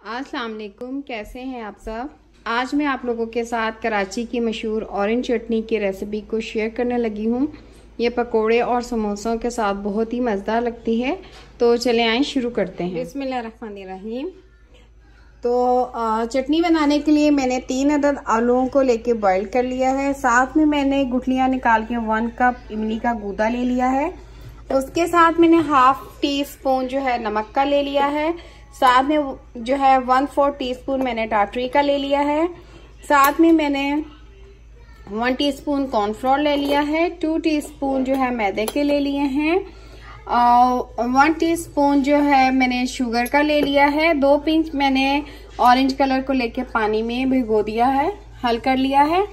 अस्सलाम वालेकुम, कैसे हैं आप सब? आज मैं आप लोगों के साथ कराची की मशहूर ऑरेंज चटनी की रेसिपी को शेयर करने लगी हूँ। ये पकोड़े और समोसों के साथ बहुत ही मज़ेदार लगती है। तो चले आए, शुरू करते हैं। बिस्मिल्लाहिर्रहमानिर्रहीम तो चटनी बनाने के लिए मैंने तीन अदद आलूओं को लेके बॉईल कर लिया है। साथ में मैंने गुठलियाँ निकाल के वन कप इमली का गूदा ले लिया है। उसके साथ मैंने हाफ़ टी स्पून जो है नमक का ले लिया है। साथ में जो है वन फोर टीस्पून मैंने टाटरी का ले लिया है। साथ में मैंने वन टीस्पून कॉर्नफ्लोर ले लिया है। टू टीस्पून जो है मैदे के ले लिए हैं। और वन टीस्पून जो है मैंने शुगर का ले लिया है। दो पिंच मैंने ऑरेंज कलर को लेके पानी में भिगो दिया है, हल कर लिया है।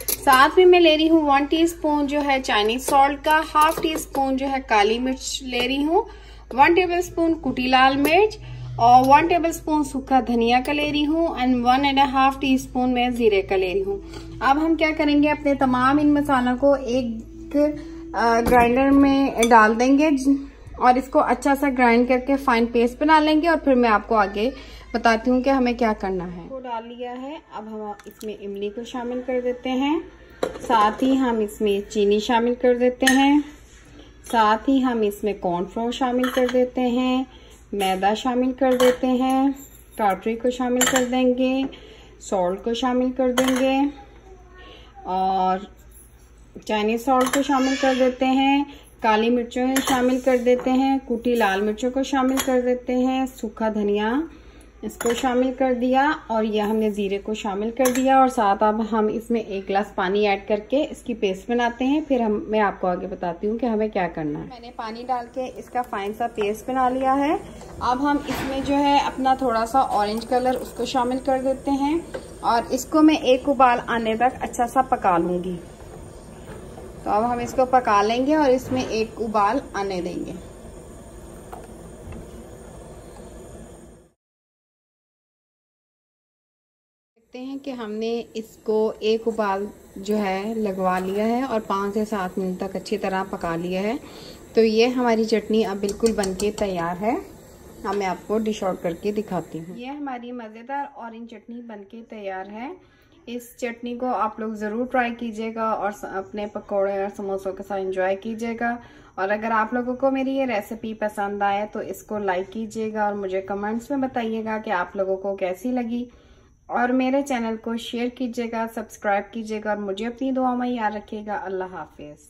साथ में मैं ले रही हूँ वन टीस्पून जो है चाइनीज़ सॉल्ट का, हाफ़ टी स्पून जो है काली मिर्च ले रही हूँ। वन टेबल स्पून कुटी लाल मिर्च और वन टेबल स्पून सूखा धनिया का ले रही हूँ and one and half teaspoon मैं जीरे का ले रही हूँ। अब हम क्या करेंगे, अपने तमाम इन मसालों को एक ग्राइंडर में डाल देंगे और इसको अच्छा सा ग्राइंड करके फाइन पेस्ट बना लेंगे और फिर मैं आपको आगे बताती हूँ कि हमें क्या करना है। को डाल लिया है। अब हम इसमें इमली को शामिल कर देते हैं। साथ ही हम इसमें चीनी शामिल कर देते हैं। साथ ही हम इसमें कॉर्नफ्लोर शामिल कर देते हैं। मैदा शामिल कर देते हैं, टाटरी को शामिल कर देंगे, सॉल्ट को शामिल कर देंगे और चाइनीज़ सॉल्ट को शामिल कर देते हैं, काली मिर्चों शामिल कर देते हैं, कुटी लाल मिर्चों को शामिल कर देते हैं, सूखा धनिया इसको शामिल कर दिया और यह हमने ज़ीरे को शामिल कर दिया और साथ अब हम इसमें एक गिलास पानी ऐड करके इसकी पेस्ट बनाते हैं। फिर हम, मैं आपको आगे बताती हूँ कि हमें क्या करना है। मैंने पानी डाल के इसका फाइन सा पेस्ट बना लिया है। अब हम इसमें जो है अपना थोड़ा सा ऑरेंज कलर उसको शामिल कर देते हैं और इसको मैं एक उबाल आने तक अच्छा सा पका लूँगी। तो अब हम इसको पका लेंगे और इसमें एक उबाल आने देंगे। देखते हैं कि हमने इसको एक उबाल जो है लगवा लिया है और पाँच से सात मिनट तक अच्छी तरह पका लिया है। तो ये हमारी चटनी अब बिल्कुल बनके तैयार है। अब मैं आपको डिश आउट करके दिखाती हूँ। ये हमारी मज़ेदार ऑरेंज चटनी बनके तैयार है। इस चटनी को आप लोग ज़रूर ट्राई कीजिएगा और अपने पकौड़े और समोसों के साथ इंजॉय कीजिएगा। और अगर आप लोगों को मेरी ये रेसिपी पसंद आए तो इसको लाइक कीजिएगा और मुझे कमेंट्स में बताइएगा कि आप लोगों को कैसी लगी। और मेरे चैनल को शेयर कीजिएगा, सब्सक्राइब कीजिएगा और मुझे अपनी दुआ में याद रखिएगा। अल्लाह हाफिज़।